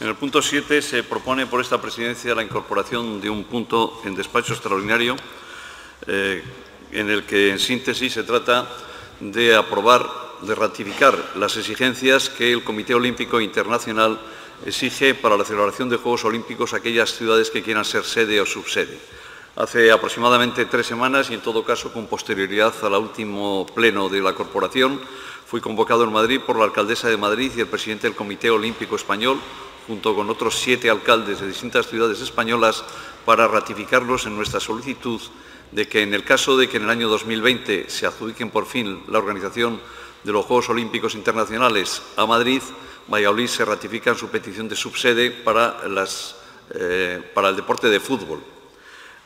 En el punto 7 se propone por esta presidencia la incorporación de un punto en despacho extraordinario eh, en el que, en síntesis, se trata de aprobar, de ratificar las exigencias que el Comité Olímpico Internacional exige para la celebración de Juegos Olímpicos a aquellas ciudades que quieran ser sede o subsede. Hace aproximadamente tres semanas y, en todo caso, con posterioridad al último pleno de la corporación, fui convocado en Madrid por la alcaldesa de Madrid y el presidente del Comité Olímpico Español, junto con otros siete alcaldes de distintas ciudades españolas, para ratificarlos en nuestra solicitud de que en el caso de que en el año 2020 se adjudiquen por fin la organización de los Juegos Olímpicos Internacionales a Madrid, Valladolid se ratifica en su petición de subsede para, eh, para el deporte de fútbol.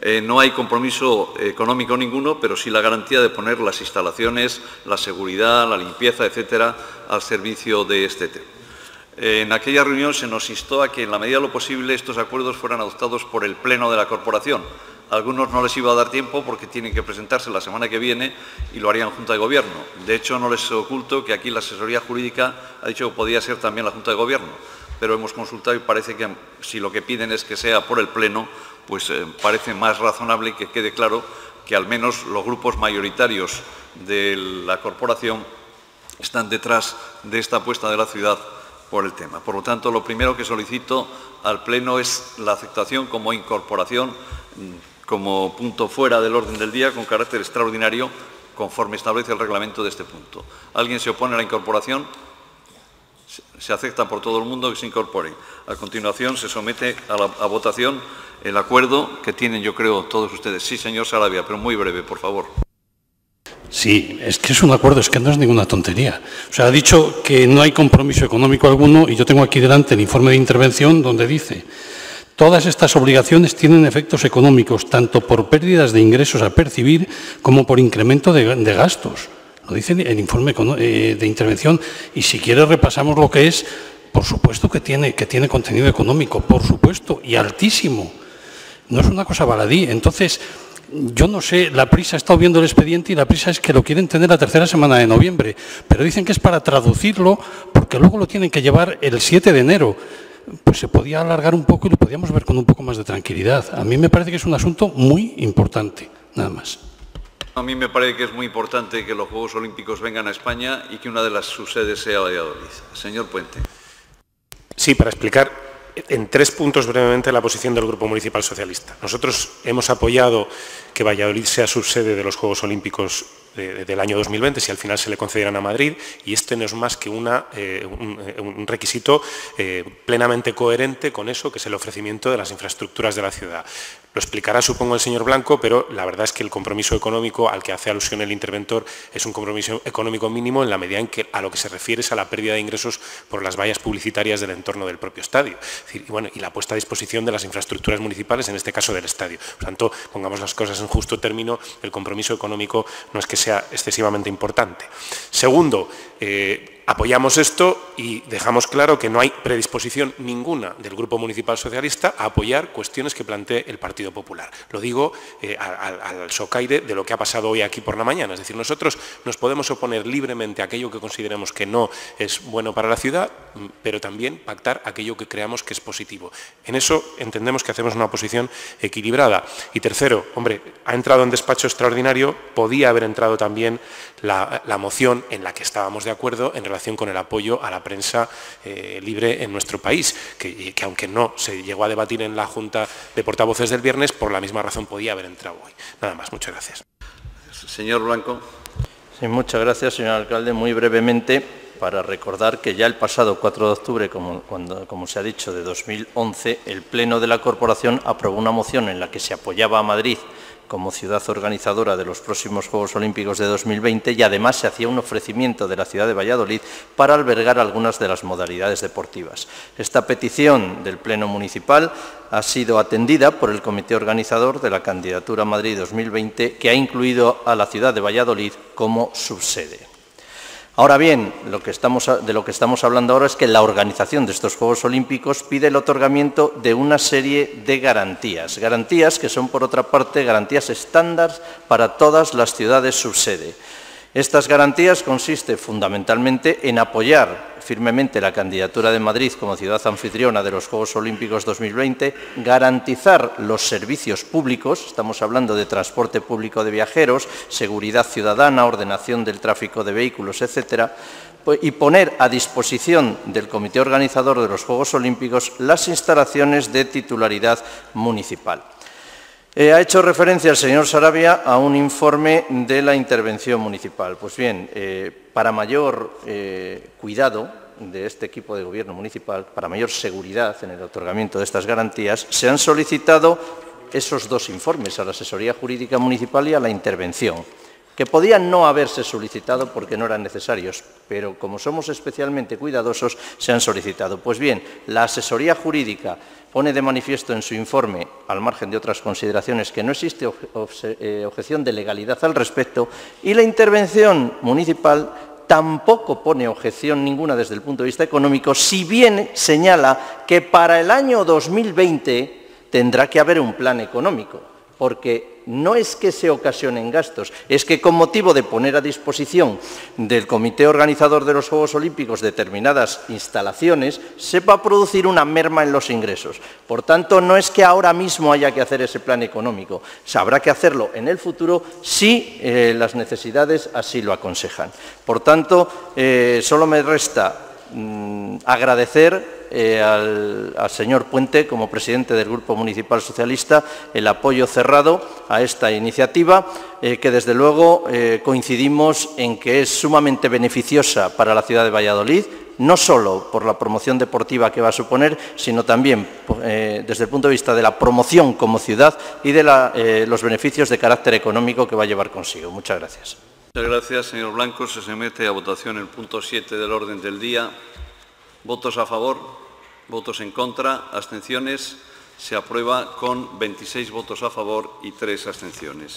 Eh, no hay compromiso económico ninguno, pero sí la garantía de poner las instalaciones, la seguridad, la limpieza, etcétera, al servicio de este tema. En aquella reunión se nos instó a que, en la medida de lo posible, estos acuerdos fueran adoptados por el Pleno de la Corporación. A algunos no les iba a dar tiempo porque tienen que presentarse la semana que viene y lo harían Junta de Gobierno. De hecho, no les oculto que aquí la asesoría jurídica ha dicho que podía ser también la Junta de Gobierno, pero hemos consultado y parece que si lo que piden es que sea por el Pleno, pues eh, parece más razonable que quede claro que al menos los grupos mayoritarios de la corporación están detrás de esta apuesta de la ciudad por el tema. Por lo tanto, lo primero que solicito al Pleno es la aceptación como incorporación, mm, como punto fuera del orden del día, con carácter extraordinario, conforme establece el reglamento de este punto. ¿Alguien se opone a la incorporación? Se acepta por todo el mundo que se incorpore. A continuación, se somete a, votación el acuerdo que tienen, yo creo, todos ustedes. Sí, señor Sarabia, pero muy breve, por favor. Sí, es que es un acuerdo, es que no es ninguna tontería. O sea, ha dicho que no hay compromiso económico alguno y yo tengo aquí delante el informe de intervención donde dice Todas estas obligaciones tienen efectos económicos, tanto por pérdidas de ingresos a percibir como por incremento de gastos. Lo dice el informe eh, de intervención y si quiere repasamos lo que es, por supuesto que tiene, que tiene contenido económico, por supuesto, y altísimo. No es una cosa baladí. Entonces, yo no sé, la prisa, ha estado viendo el expediente y la prisa es que lo quieren tener la tercera semana de noviembre, pero dicen que es para traducirlo porque luego lo tienen que llevar el 7 de enero. Pues se podía alargar un poco y lo podíamos ver con un poco más de tranquilidad. A mí me parece que es un asunto muy importante, nada más. A mí me parece que es muy importante que los Juegos Olímpicos vengan a España y que una de las subsedes sea Valladolid. Señor Puente. Sí, para explicar en tres puntos brevemente la posición del Grupo Municipal Socialista. Nosotros hemos apoyado que Valladolid sea subsede de los Juegos Olímpicos del año 2020, si al final se le concedieran a Madrid, y este no es más que una, eh, eh, un, requisito eh, plenamente coherente con eso, que es el ofrecimiento de las infraestructuras de la ciudad. Lo explicará, supongo, el señor Blanco, pero la verdad es que el compromiso económico al que hace alusión el interventor es un compromiso económico mínimo en la medida en que a lo que se refiere es a la pérdida de ingresos por las vallas publicitarias del entorno del propio estadio. y, bueno, y la puesta a disposición de las infraestructuras municipales, en este caso del estadio. Por tanto, pongamos las cosas en justo término, el compromiso económico no es que sea excesivamente importante. Segundo, eh, apoyamos esto y dejamos claro que no hay predisposición ninguna del Grupo Municipal Socialista a apoyar cuestiones que plantee el Partido Popular. Lo digo eh, al, socaire de lo que ha pasado hoy aquí por la mañana. Es decir, nosotros nos podemos oponer libremente a aquello que consideremos que no es bueno para la ciudad, pero también pactar aquello que creamos que es positivo. En eso entendemos que hacemos una posición equilibrada. Y tercero, hombre, ha entrado en despacho extraordinario, podía haber entrado también la, moción en la que estábamos de acuerdo en relación con el apoyo a la prensa eh, libre en nuestro país, que, aunque no se llegó a debatir en la Junta de Portavoces del viernes, por la misma razón podía haber entrado hoy. Nada más, muchas gracias. Señor Blanco. Sí, muchas gracias, señor alcalde. Muy brevemente, para recordar que ya el pasado 4 de octubre, como, cuando, como se ha dicho, de 2011, el Pleno de la Corporación aprobó una moción en la que se apoyaba a Madrid como ciudad organizadora de los próximos Juegos Olímpicos de 2020 y además se hacía un ofrecimiento de la ciudad de Valladolid para albergar algunas de las modalidades deportivas. Esta petición del Pleno Municipal ha sido atendida por el Comité Organizador de la Candidatura Madrid 2020 que ha incluido a la ciudad de Valladolid como subsede. Ahora bien, de lo que estamos hablando ahora es que la organización de estos Juegos Olímpicos pide el otorgamiento de una serie de garantías, garantías que son, por otra parte, garantías estándar para todas las ciudades subsede Estas garantías consisten fundamentalmente en apoyar firmemente la candidatura de Madrid como ciudad anfitriona de los Juegos Olímpicos 2020, garantizar los servicios públicos, estamos hablando de transporte público de viajeros, seguridad ciudadana, ordenación del tráfico de vehículos, etcétera, pues, y poner a disposición del comité organizador de los Juegos Olímpicos las instalaciones de titularidad municipal. Eh, ha hecho referencia el señor Sarabia a un informe de la intervención municipal. Pues bien, eh, para mayor eh, cuidado de este equipo de gobierno municipal, para mayor seguridad en el otorgamiento de estas garantías, se han solicitado esos dos informes a la asesoría jurídica municipal y a la intervención que podían no haberse solicitado porque no eran necesarios, pero como somos especialmente cuidadosos, se han solicitado. Pues bien, la asesoría jurídica pone de manifiesto en su informe, al margen de otras consideraciones, que no existe eh, objeción de legalidad al respecto y la intervención municipal tampoco pone objeción ninguna desde el punto de vista económico, si bien señala que para el año 2020 tendrá que haber un plan económico, porque no es que se ocasionen gastos, es que con motivo de poner a disposición del comité organizador de los Juegos Olímpicos determinadas instalaciones, se va a producir una merma en los ingresos. Por tanto, no es que ahora mismo haya que hacer ese plan económico, se habrá que hacerlo en el futuro si eh, las necesidades así lo aconsejan. Por tanto, eh, solo me resta mm, agradecer eh, al, señor Puente, como presidente del Grupo Municipal Socialista, el apoyo cerrado a esta iniciativa, eh, que desde luego eh, coincidimos en que es sumamente beneficiosa para la ciudad de Valladolid, no solo por la promoción deportiva que va a suponer, sino también desde el punto de vista de la promoción como ciudad y de los beneficios de carácter económico que va a llevar consigo. Muchas gracias. Muchas gracias, señor Blanco. Se somete a votación el punto 7 del orden del día. ¿Votos a favor? Votos en contra, abstenciones, se aprueba con 26 votos a favor y tres abstenciones.